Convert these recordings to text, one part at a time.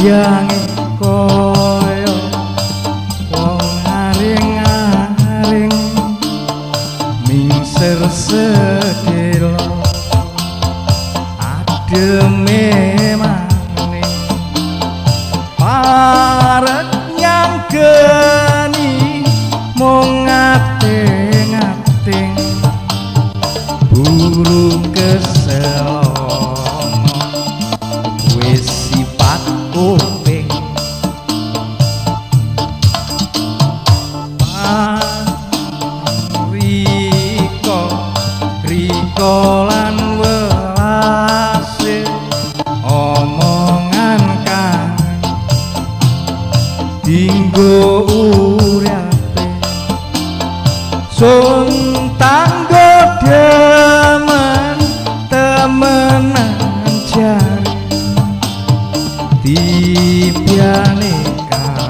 yange koyo wong aring-aring mingser sedelo ademe maning. Parek nyangkeni mung ngating-ngating buru keselong Riko lan welase omongan kang dinggo uriate sun tanggo demen temenan jari dipiane kangen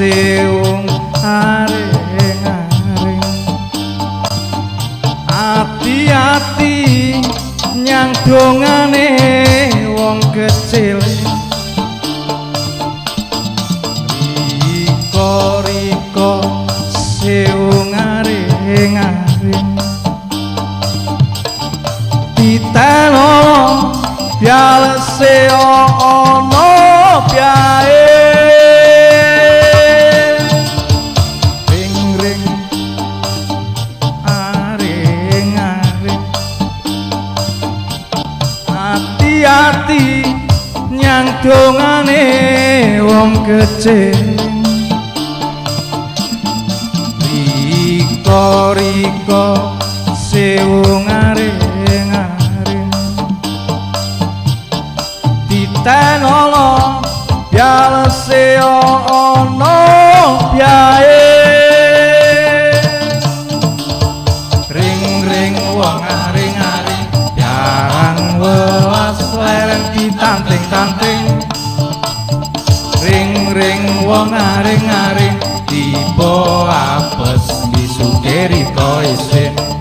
seung aring-aring Ati-ati nyang dongane wong kecil. Riko riko seung aring-aring Ditelo bialese ono dongane wong kecil. Riko riko sewung aring aring Titenolo bialese sin.